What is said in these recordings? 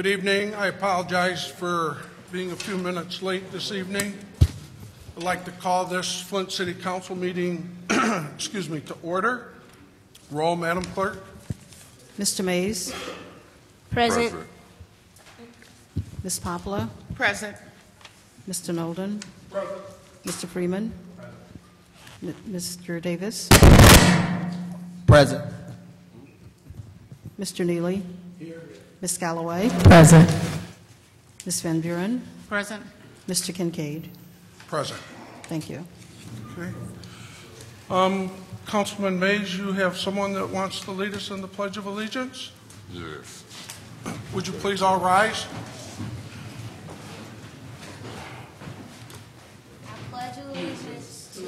Good evening. I apologize for being a few minutes late this evening. I'd like to call this Flint City Council meeting, excuse me, to order. Roll, Madam Clerk. Mr. Mays, Present. Ms. Poplar, Present. Mr. Nolden, Present. Mr. Freeman, M- Mr. Davis, Present. Mr. Neely, Ms. Galloway, Present. Ms. Van Buren, Present. Mr. Kincaid. Present. Thank you. Okay. Um, Councilman Mays, you have someone that wants to lead us in the Pledge of Allegiance? Yes. Would you please all rise? I pledge allegiance to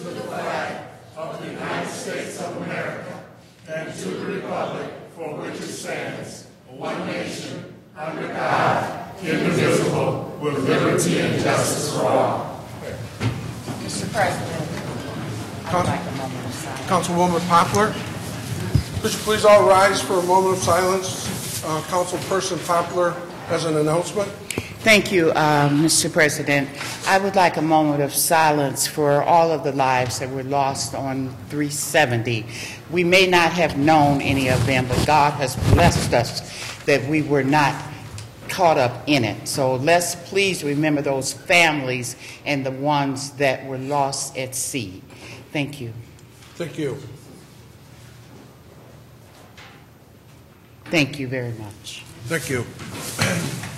Mr. President, I Con- would like a moment of silence. Councilwoman Poplar. Could you please all rise for a moment of silence? Uh, Councilperson Poplar has an announcement. Thank you, uh, Mr. President. I would like a moment of silence for all of the lives that were lost on 370. We may not have known any of them, but God has blessed us that we were not caught up in it. So let's please remember those families and the ones that were lost at sea. Thank you. Thank you. Thank you very much. Thank you.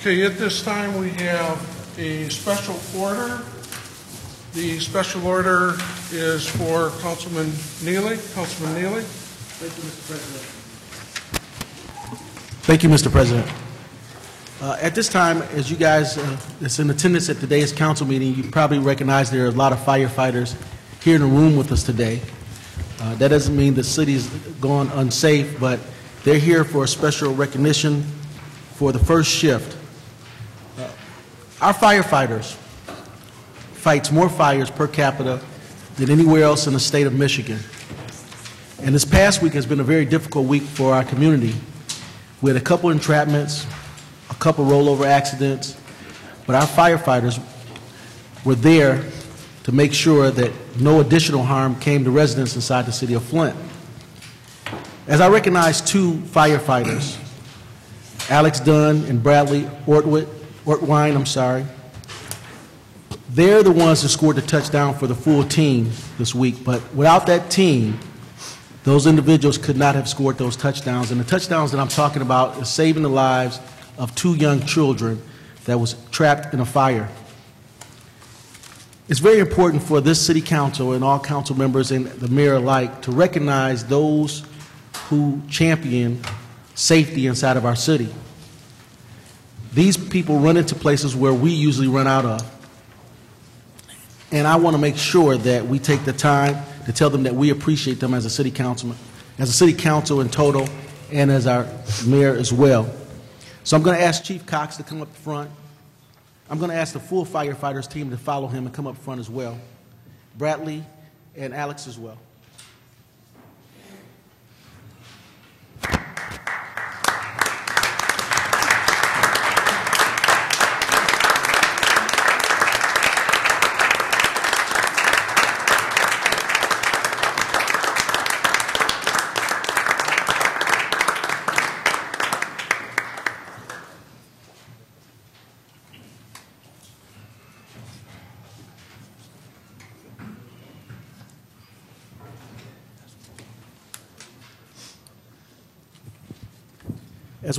Okay, at this time, we have a special order. The special order is for Councilman Neely. Councilman Neely? Thank you, Mr. President. Thank you, Mr. President. Uh, At this time, as you guys uh, that's in attendance at today's council meeting, you probably recognize there are a lot of firefighters here in the room with us today. Uh, That doesn't mean the city's gone unsafe, but they're here for a special recognition for the first shift. Our firefighters fights more fires per capita than anywhere else in the state of Michigan. And this past week has been a very difficult week for our community. We had a couple entrapments, a couple rollover accidents, but our firefighters were there to make sure that no additional harm came to residents inside the city of Flint. As I recognize two firefighters, Alex Dunn and Bradley Ortwit, Ortwine, I'm sorry, they're the ones that scored the touchdown for the full team this week, but without that team, those individuals could not have scored those touchdowns. And the touchdowns that I'm talking about is saving the lives of two young children that was trapped in a fire. It's very important for this city council and all council members and the mayor alike to recognize those who champion safety inside of our city. These people run into places where we usually run out of. And I want to make sure that we take the time to tell them that we appreciate them as a city councilman, as a city council in total, and as our mayor as well. So I'm going to ask Chief Cox to come up front. I'm going to ask the full firefighters team to follow him and come up front as well. Bradley and Alex as well.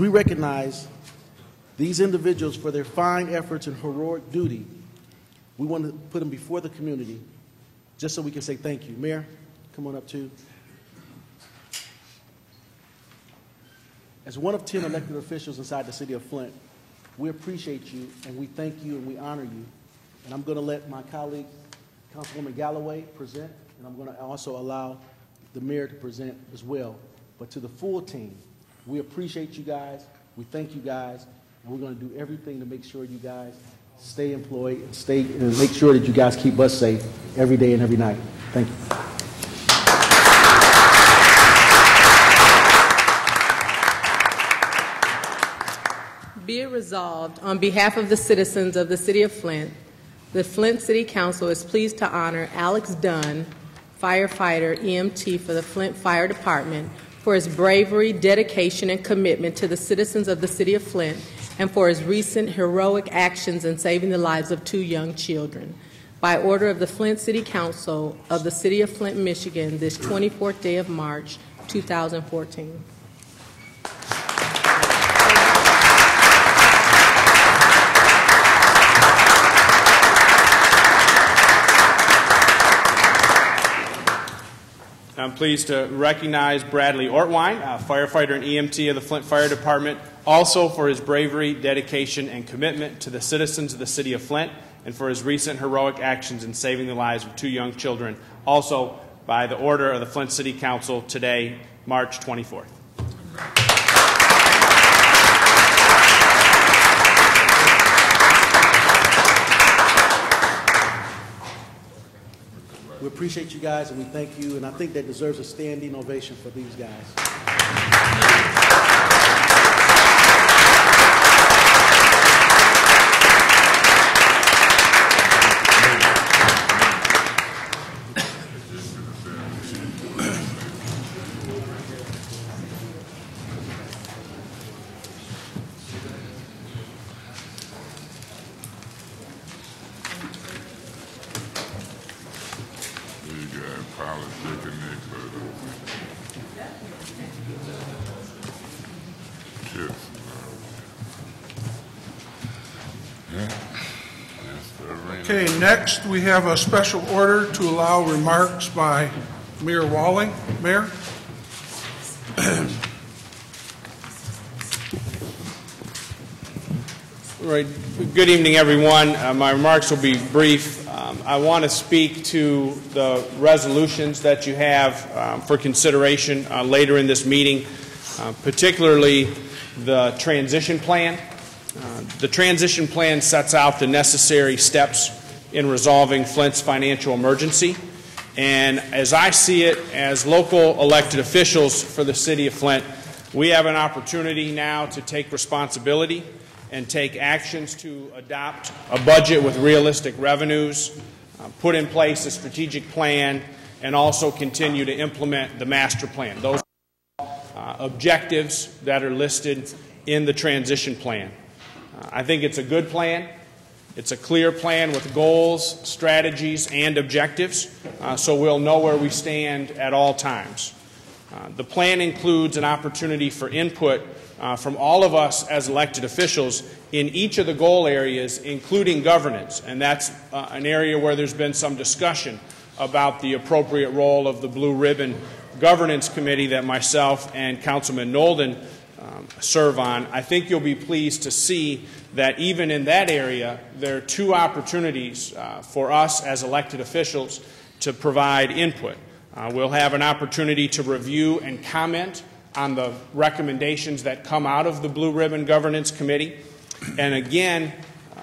We recognize these individuals for their fine efforts and heroic duty, we want to put them before the community just so we can say thank you. Mayor, come on up too. As one of 10 elected officials inside the city of Flint, we appreciate you and we thank you and we honor you. And I'm going to let my colleague, Councilwoman Galloway, present, and I'm going to also allow the mayor to present as well. But to the full team, we appreciate you guys. We thank you guys. And we're going to do everything to make sure you guys stay employed and stay and make sure that you guys keep us safe every day and every night. Thank you. Be it resolved on behalf of the citizens of the City of Flint, the Flint City Council is pleased to honor Alex Dunn, firefighter EMT for the Flint Fire Department, for his bravery, dedication, and commitment to the citizens of the City of Flint, and for his recent heroic actions in saving the lives of two young children. By order of the Flint City Council of the City of Flint, Michigan, this 24th day of March, 2014. I'm pleased to recognize Bradley Ortwine, firefighter and EMT of the Flint Fire Department, also for his bravery, dedication, and commitment to the citizens of the city of Flint, and for his recent heroic actions in saving the lives of two young children, also by the order of the Flint City Council today, March 24th. We appreciate you guys, and we thank you, and I think that deserves a standing ovation for these guys. You got politic and that, but, yes. Yeah. Yes, sir. Okay, next, we have a special order to allow remarks by Mayor Walling. Mayor? Right. Good evening, everyone. Uh, My remarks will be brief. Um, I want to speak to the resolutions that you have um, for consideration uh, later in this meeting, uh, particularly the transition plan. Uh, The transition plan sets out the necessary steps in resolving Flint's financial emergency. And as I see it, as local elected officials for the city of Flint, we have an opportunity now to take responsibility and take actions to adopt a budget with realistic revenues, uh, put in place a strategic plan, and also continue to implement the master plan. Those are uh, objectives that are listed in the transition plan. Uh, I think it's a good plan. It's a clear plan with goals, strategies, and objectives, uh, so we'll know where we stand at all times. Uh, The plan includes an opportunity for input uh, from all of us as elected officials in each of the goal areas, including governance, and that's uh, an area where there's been some discussion about the appropriate role of the Blue Ribbon Governance Committee that myself and Councilman Nolden um, serve on. I think you'll be pleased to see that even in that area, there are two opportunities uh, for us as elected officials to provide input. Uh, We'll have an opportunity to review and comment on the recommendations that come out of the Blue Ribbon Governance Committee, and again,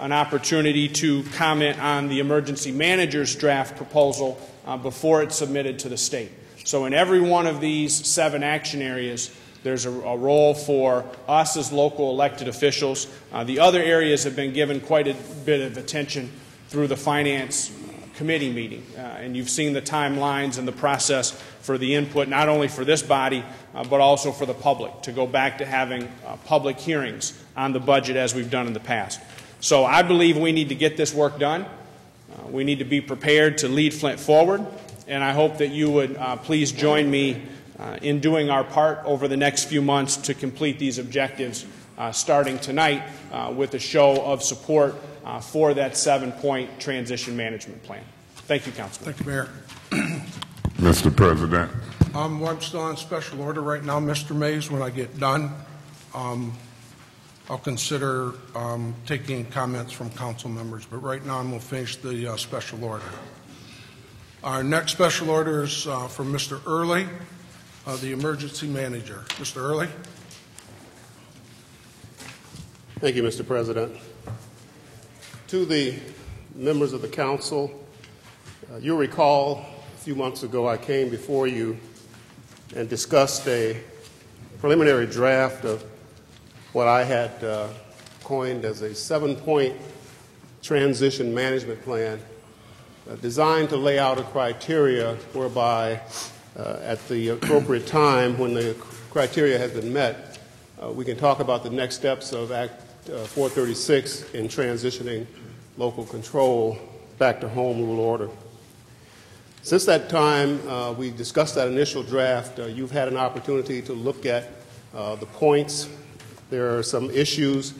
an opportunity to comment on the emergency manager's draft proposal uh, before it's submitted to the state. So in every one of these seven action areas, there's a, a role for us as local elected officials. Uh, the other areas have been given quite a bit of attention through the finance committee meeting. Uh, and you've seen the timelines and the process for the input, not only for this body, uh, but also for the public, to go back to having uh, public hearings on the budget as we've done in the past. So I believe we need to get this work done. Uh, we need to be prepared to lead Flint forward, and I hope that you would uh, please join me in doing our part over the next few months to complete these objectives, uh, starting tonight uh, with a show of support uh, for that seven-point transition management plan. Thank you, Councilman. Thank you, Mayor. Mr. President, Um, well, I'm still on special order right now, Mr. Mays. When I get done, um, I'll consider um, taking comments from council members, but right now I'm going to finish the uh, special order. Our next special order is uh, from Mr. Earley, uh, the emergency manager. Mr. Earley? Thank you, Mr. President. To the members of the council, uh, you'll recall a few months ago I came before you and discussed a preliminary draft of what I had uh, coined as a seven-point transition management plan uh, designed to lay out a criteria whereby at the appropriate time, when the criteria has been met, uh, we can talk about the next steps of Act uh, 436 in transitioning local control back to home rule order. Since that time, uh, we discussed that initial draft. Uh, you've had an opportunity to look at uh, the points. There are some issues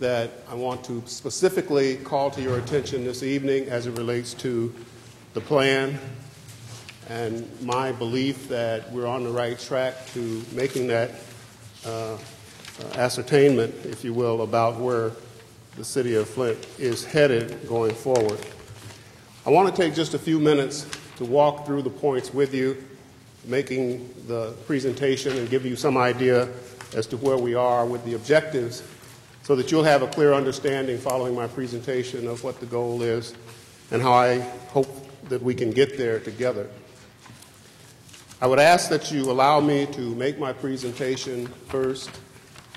that I want to specifically call to your attention this evening as it relates to the plan and my belief that we're on the right track to making that uh, ascertainment, if you will, about where the city of Flint is headed going forward. I want to take just a few minutes to walk through the points with you, making the presentation and give you some idea as to where we are with the objectives so that you'll have a clear understanding following my presentation of what the goal is and how I hope that we can get there together. I would ask that you allow me to make my presentation first,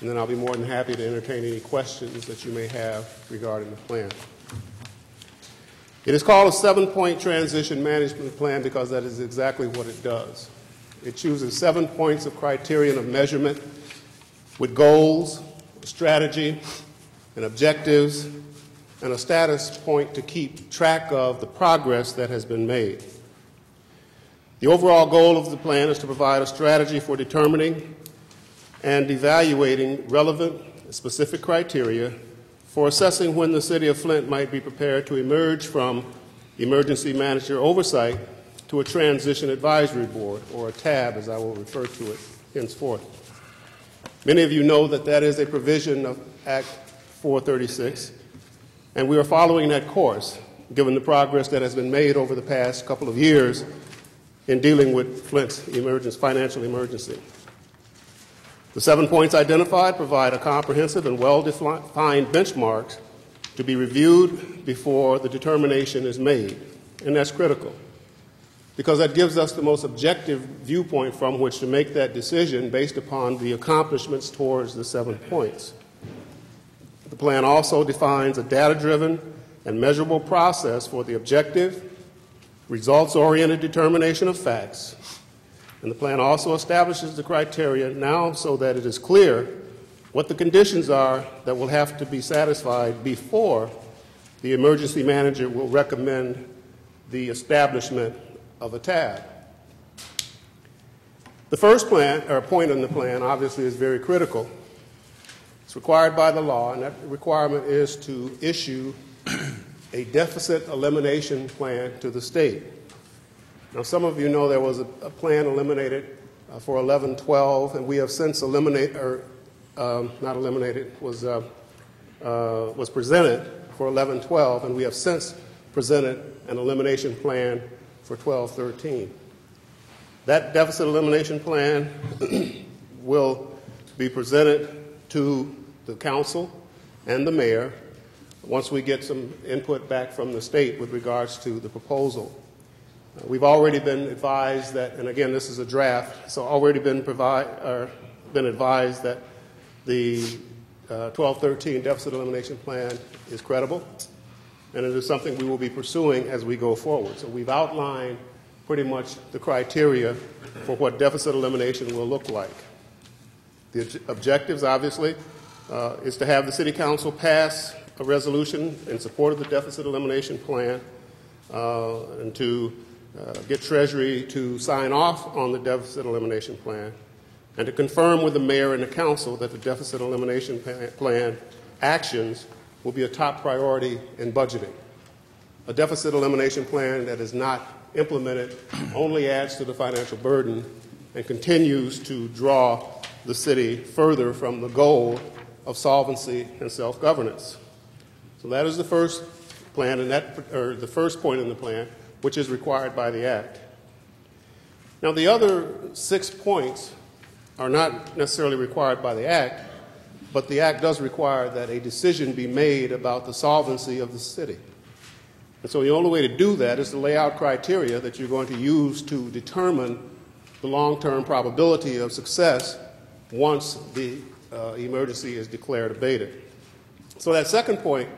and then I'll be more than happy to entertain any questions that you may have regarding the plan. It is called a seven-point transition management plan because that is exactly what it does. It chooses seven points of criterion of measurement with goals, strategy, and objectives, and a status point to keep track of the progress that has been made. The overall goal of the plan is to provide a strategy for determining and evaluating relevant specific criteria for assessing when the City of Flint might be prepared to emerge from emergency manager oversight to a transition advisory board, or a TAB as I will refer to it henceforth. Many of you know that that is a provision of Act 436, and we are following that course given the progress that has been made over the past couple of years in dealing with Flint's emergency, financial emergency. The seven points identified provide a comprehensive and well-defined benchmarks to be reviewed before the determination is made, and that's critical because that gives us the most objective viewpoint from which to make that decision based upon the accomplishments towards the seven points. The plan also defines a data-driven and measurable process for the objective, results-oriented determination of facts. And the plan also establishes the criteria now so that it is clear what the conditions are that will have to be satisfied before the emergency manager will recommend the establishment of a tab. The first plan, or point in the plan, obviously is very critical. It's required by the law, and that requirement is to issue a deficit elimination plan to the state. Now, some of you know there was a, a plan eliminated uh, for 1112, and we have since eliminated, or um, not eliminated, was, uh, uh, was presented for 1112, and we have since presented an elimination plan for 1213. That deficit elimination plan will be presented to the council and the mayor once we get some input back from the state with regards to the proposal. Uh, we've already been advised that, and again, this is a draft, so already been, provide, or been advised that the uh, 1213 deficit elimination plan is credible and it is something we will be pursuing as we go forward. So we've outlined pretty much the criteria for what deficit elimination will look like. The objectives, obviously, uh, is to have the City Council pass a resolution in support of the deficit elimination plan uh, and to uh, get Treasury to sign off on the deficit elimination plan and to confirm with the mayor and the council that the deficit elimination plan actions will be a top priority in budgeting. A deficit elimination plan that is not implemented only adds to the financial burden and continues to draw the city further from the goal of solvency and self-governance. So that is the first plan, and that, or the first point in the plan, which is required by the Act. Now, the other six points are not necessarily required by the Act, but the Act does require that a decision be made about the solvency of the city. And so the only way to do that is to lay out criteria that you're going to use to determine the long-term probability of success once the uh, emergency is declared abated. So that second point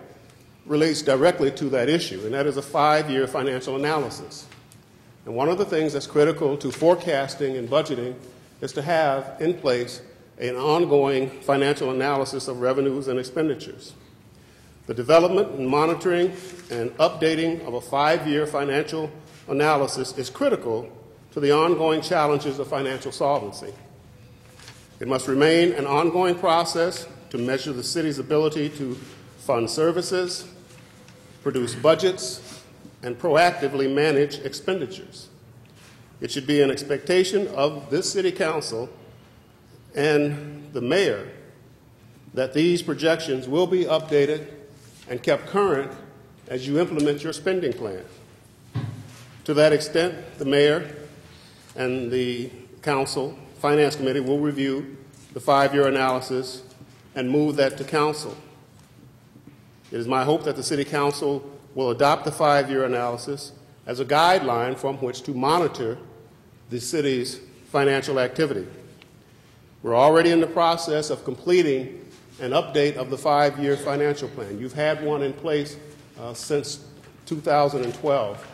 relates directly to that issue, and that is a five-year financial analysis. And one of the things that's critical to forecasting and budgeting is to have in place an ongoing financial analysis of revenues and expenditures. The development and monitoring and updating of a five-year financial analysis is critical to the ongoing challenges of financial solvency. It must remain an ongoing process to measure the city's ability to fund services, produce budgets, and proactively manage expenditures. It should be an expectation of this city council and the mayor that these projections will be updated and kept current as you implement your spending plan. To that extent, the mayor and the council finance committee will review the five-year analysis and move that to council. It is my hope that the city council will adopt the five-year analysis as a guideline from which to monitor the city's financial activity. We're already in the process of completing an update of the five-year financial plan. You've had one in place uh, since 2012,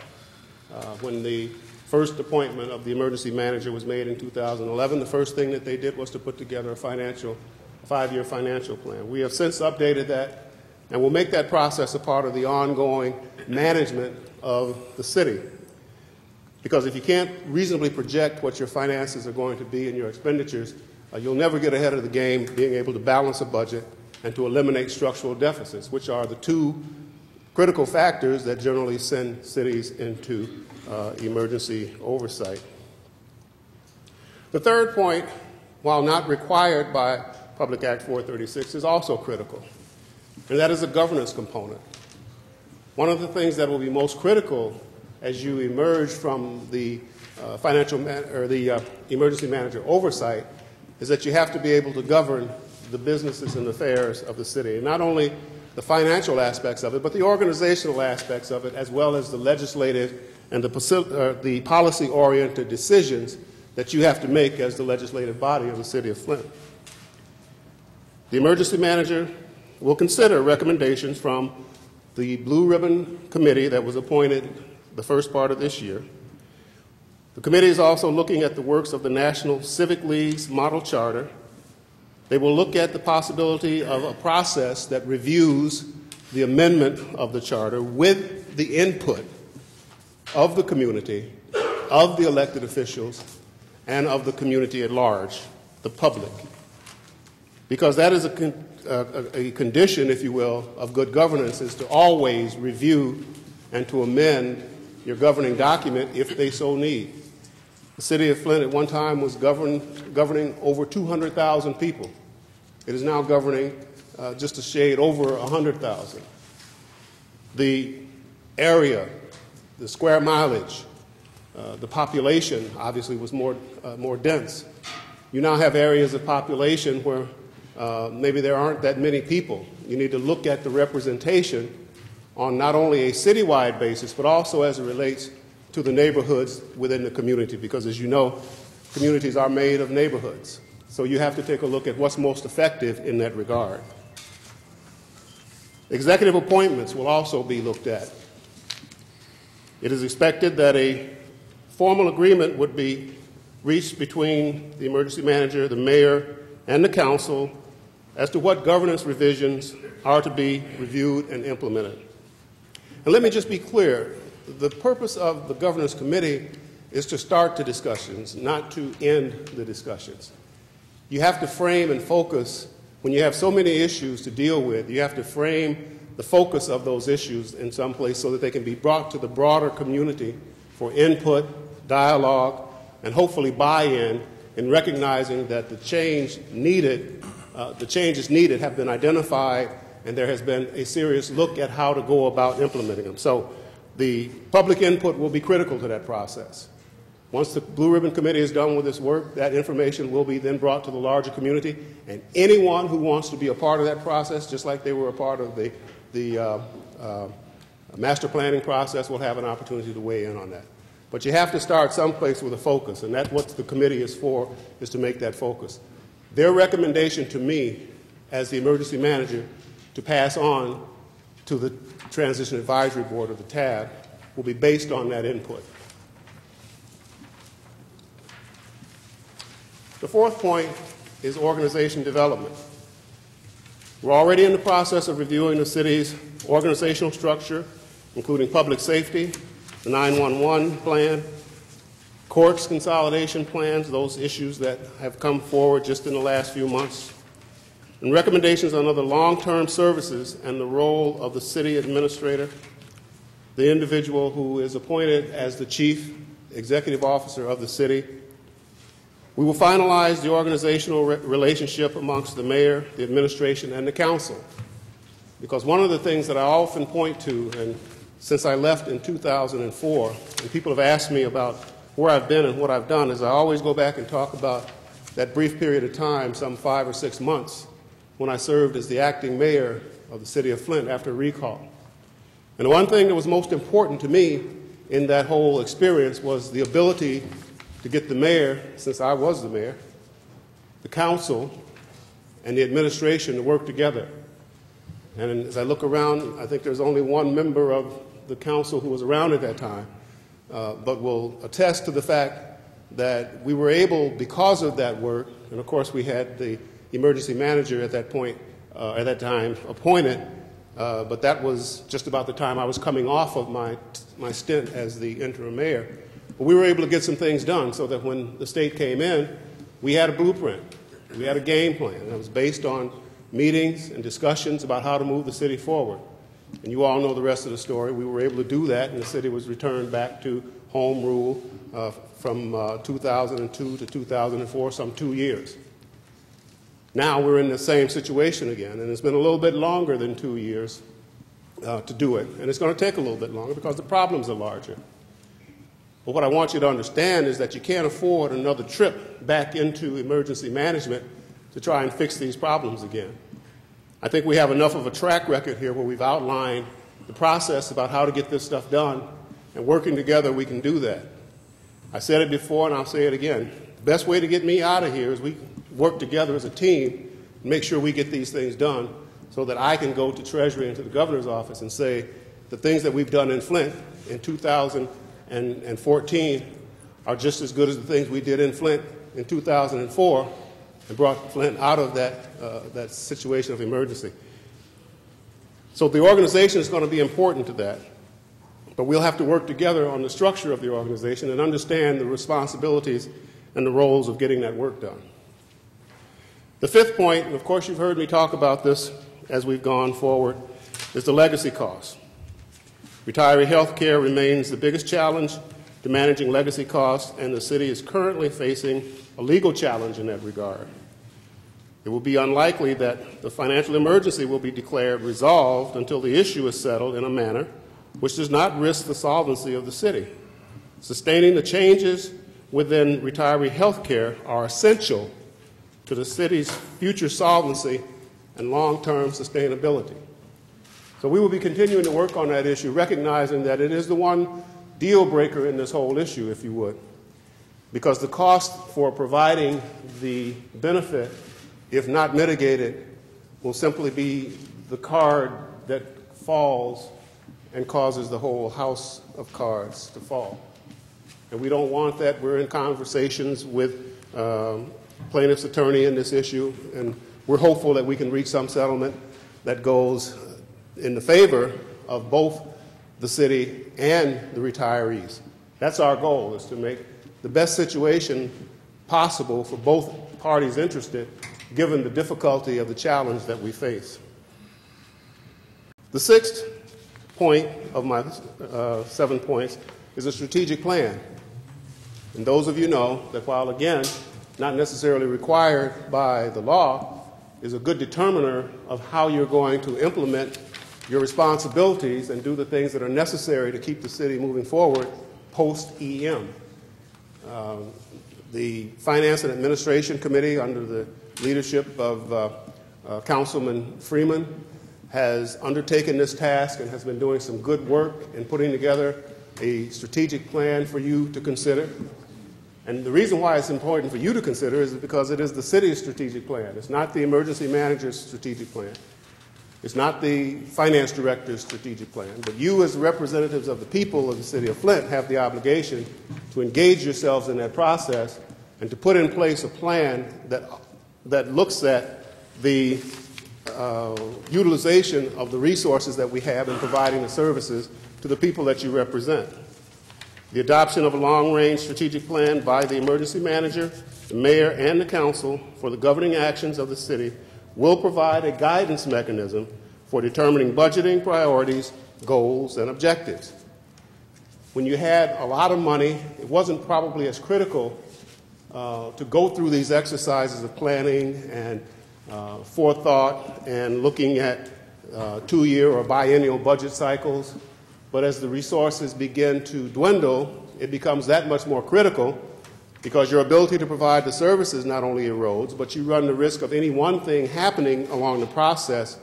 uh, when the first appointment of the emergency manager was made in 2011. The first thing that they did was to put together a financial, five-year financial plan. We have since updated that, and we'll make that process a part of the ongoing management of the city. Because if you can't reasonably project what your finances are going to be and your expenditures, uh, you'll never get ahead of the game being able to balance a budget and to eliminate structural deficits, which are the two critical factors that generally send cities into uh, emergency oversight. The third point, while not required by Public Act 436, is also critical, and that is a governance component. One of the things that will be most critical as you emerge from the uh, financial man- or the uh, emergency manager oversight is that you have to be able to govern the businesses and affairs of the city. Not only the financial aspects of it, but the organizational aspects of it, as well as the legislative and the, uh, the policy oriented decisions that you have to make as the legislative body of the city of Flint. The emergency manager will consider recommendations from the Blue Ribbon Committee that was appointed the first part of this year. The committee is also looking at the works of the National Civic League's model charter. They will look at the possibility of a process that reviews the amendment of the charter with the input of the community, of the elected officials, and of the community at large, the public. Because that is a, a, condition, if you will, of good governance, is to always review and to amend your governing document if they so need. The city of Flint at one time was govern, governing over 200,000 people. It is now governing uh, just a shade over 100,000. The area, the square mileage, uh, the population obviously was more, uh, more dense. You now have areas of population where uh, maybe there aren't that many people. You need to look at the representation on not only a citywide basis, but also as it relates to the neighborhoods within the community, because as you know, communities are made of neighborhoods. So you have to take a look at what's most effective in that regard. Executive appointments will also be looked at. It is expected that a formal agreement would be reached between the emergency manager, the mayor, and the council as to what governance revisions are to be reviewed and implemented. And let me just be clear the purpose of the governance committee is to start the discussions, not to end the discussions. You have to frame and focus, when you have so many issues to deal with, you have to frame the focus of those issues in some place so that they can be brought to the broader community for input, dialogue, and hopefully buy in in recognizing that the change needed, uh, the changes needed have been identified and there has been a serious look at how to go about implementing them. So the public input will be critical to that process. Once the Blue Ribbon Committee is done with this work, that information will be then brought to the larger community, and anyone who wants to be a part of that process, just like they were a part of the, the uh, uh, master planning process, will have an opportunity to weigh in on that. But you have to start someplace with a focus, and that's what the committee is for, is to make that focus. Their recommendation to me, as the emergency manager, to pass on to the Transition Advisory Board or the TAB will be based on that input. The fourth point is organization development. We're already in the process of reviewing the city's organizational structure, including public safety, the 911 plan, courts consolidation plans, those issues that have come forward just in the last few months, and recommendations on other long-term services and the role of the city administrator, the individual who is appointed as the chief executive officer of the city. We will finalize the organizational re- relationship amongst the mayor, the administration, and the council. Because one of the things that I often point to, and since I left in 2004, and people have asked me about where I've been and what I've done, is I always go back and talk about that brief period of time, some five or six months, when I served as the acting mayor of the city of Flint after recall. And the one thing that was most important to me in that whole experience was the ability to get the mayor, since I was the mayor, the council, and the administration to work together. And as I look around, I think there's only one member of the council who was around at that time, uh, but will attest to the fact that we were able, because of that work, and of course we had the emergency manager at that point, uh, at that time, appointed, uh, but that was just about the time I was coming off of my, my stint as the interim mayor. But we were able to get some things done so that when the state came in, we had a blueprint, we had a game plan that was based on meetings and discussions about how to move the city forward. And you all know the rest of the story. We were able to do that, and the city was returned back to home rule uh, from uh, 2002 to 2004, some two years. Now we're in the same situation again, and it's been a little bit longer than two years uh, to do it, and it's going to take a little bit longer because the problems are larger. But what I want you to understand is that you can't afford another trip back into emergency management to try and fix these problems again. I think we have enough of a track record here where we've outlined the process about how to get this stuff done, and working together, we can do that. I said it before, and I'll say it again. The best way to get me out of here is we work together as a team and make sure we get these things done so that I can go to Treasury and to the governor's office and say the things that we've done in Flint in 2014 are just as good as the things we did in Flint in 2004 and brought Flint out of that, uh, that situation of emergency. So the organization is going to be important to that. But we'll have to work together on the structure of the organization and understand the responsibilities and the roles of getting that work done. The fifth point, and of course you've heard me talk about this as we've gone forward, is the legacy costs. Retiree health care remains the biggest challenge to managing legacy costs, and the city is currently facing a legal challenge in that regard. It will be unlikely that the financial emergency will be declared resolved until the issue is settled in a manner which does not risk the solvency of the city. Sustaining the changes within retiree health care are essential to the city's future solvency and long-term sustainability. So we will be continuing to work on that issue, recognizing that it is the one deal breaker in this whole issue, if you would, because the cost for providing the benefit, if not mitigated, will simply be the card that falls and causes the whole house of cards to fall. And we don't want that. We're in conversations with um, plaintiff's attorney in this issue, and we're hopeful that we can reach some settlement that goes in the favor of both the city and the retirees. That's our goal, is to make the best situation possible for both parties interested, given the difficulty of the challenge that we face. The sixth point of my uh, seven points is a strategic plan. And those of you know that while, again, not necessarily required by the law, is a good determiner of how you're going to implement your responsibilities and do the things that are necessary to keep the city moving forward post EM. Uh, the Finance and Administration Committee, under the leadership of uh, uh, Councilman Freeman, has undertaken this task and has been doing some good work in putting together a strategic plan for you to consider. And the reason why it's important for you to consider is because it is the city's strategic plan. It's not the emergency manager's strategic plan. It's not the finance director's strategic plan, but you as representatives of the people of the city of Flint have the obligation to engage yourselves in that process and to put in place a plan that, that looks at the uh, utilization of the resources that we have in providing the services to the people that you represent. The adoption of a long-range strategic plan by the emergency manager, the mayor, and the council for the governing actions of the city will provide a guidance mechanism for determining budgeting priorities, goals, and objectives. When you had a lot of money, it wasn't probably as critical uh, to go through these exercises of planning and uh, forethought and looking at uh, two-year or biennial budget cycles. But as the resources begin to dwindle, it becomes that much more critical because your ability to provide the services not only erodes, but you run the risk of any one thing happening along the process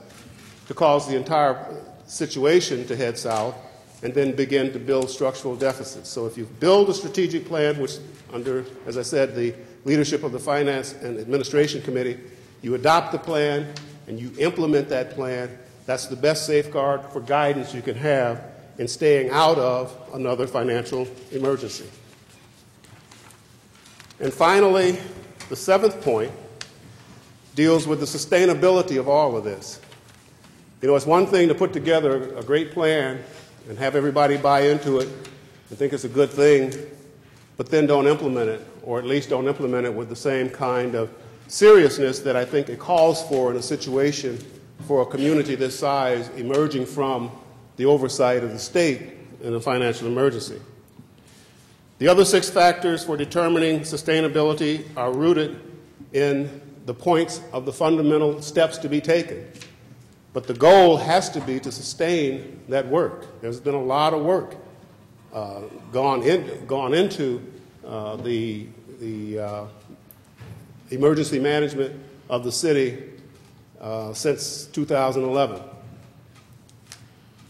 to cause the entire situation to head south and then begin to build structural deficits. So if you build a strategic plan, which under, as I said, the leadership of the Finance and Administration Committee, you adopt the plan and you implement that plan, that's the best safeguard for guidance you can have in staying out of another financial emergency. And finally, the seventh point deals with the sustainability of all of this. You know, it's one thing to put together a great plan and have everybody buy into it and think it's a good thing, but then don't implement it, or at least don't implement it with the same kind of seriousness that I think it calls for in a situation for a community this size emerging from the oversight of the state in a financial emergency. The other six factors for determining sustainability are rooted in the points of the fundamental steps to be taken. But the goal has to be to sustain that work. There's been a lot of work uh, gone, in, gone into uh, the, the uh, emergency management of the city uh, since 2011.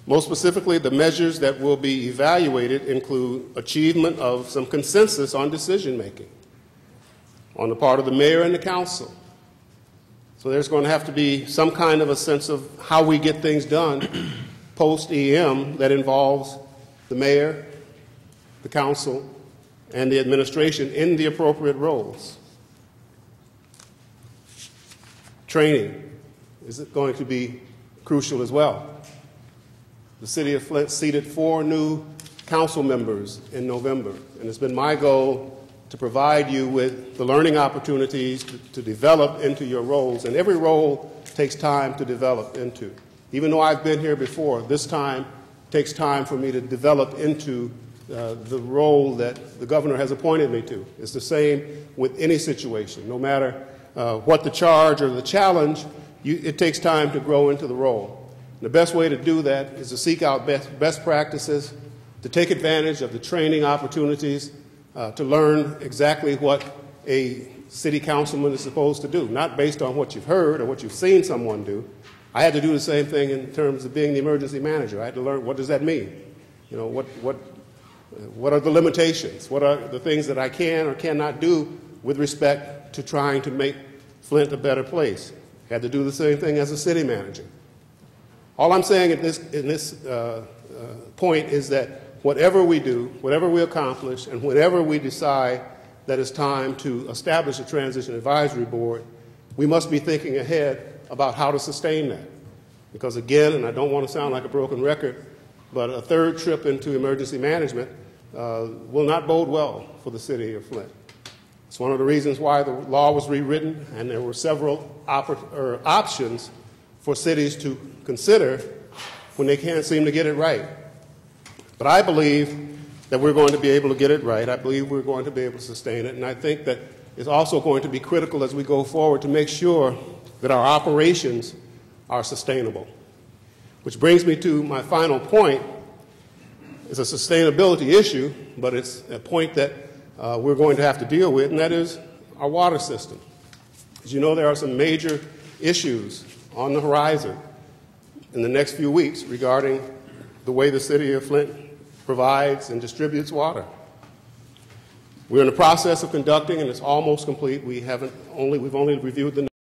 Most specifically, the measures that will be evaluated include achievement of some consensus on decision making on the part of the mayor and the council. So there's going to have to be some kind of a sense of how we get things done post EM that involves the mayor, the council, and the administration in the appropriate roles. Training is going to be crucial as well. The city of Flint seated four new council members in November, and it's been my goal to provide you with the learning opportunities to, to, develop into your roles. And every role takes time to develop into. Even though I've been here before, this time takes time for me to develop into uh, the role that the governor has appointed me to. It's the same with any situation. No matter uh, what the charge or the challenge, you, it takes time to grow into the role. The best way to do that is to seek out best, best practices, to take advantage of the training opportunities uh, to learn exactly what a city councilman is supposed to do, not based on what you've heard or what you've seen someone do. I had to do the same thing in terms of being the emergency manager. I had to learn what does that mean? You know, what, what, what are the limitations? What are the things that I can or cannot do with respect to trying to make Flint a better place? I had to do the same thing as a city manager. All I'm saying at this, in this uh, uh, point is that whatever we do, whatever we accomplish, and whenever we decide that it's time to establish a transition advisory board, we must be thinking ahead about how to sustain that. Because again, and I don't want to sound like a broken record, but a third trip into emergency management uh, will not bode well for the city of Flint. It's one of the reasons why the law was rewritten, and there were several op options for cities to consider when they can't seem to get it right. But I believe that we're going to be able to get it right. I believe we're going to be able to sustain it. And I think that it's also going to be critical as we go forward to make sure that our operations are sustainable. Which brings me to my final point. It's a sustainability issue, but it's a point that uh, we're going to have to deal with, and that is our water system. As you know, there are some major issues on the horizon in the next few weeks regarding the way the city of Flint provides and distributes water. We're in the process of conducting, and it's almost complete. We haven't only, we've only reviewed the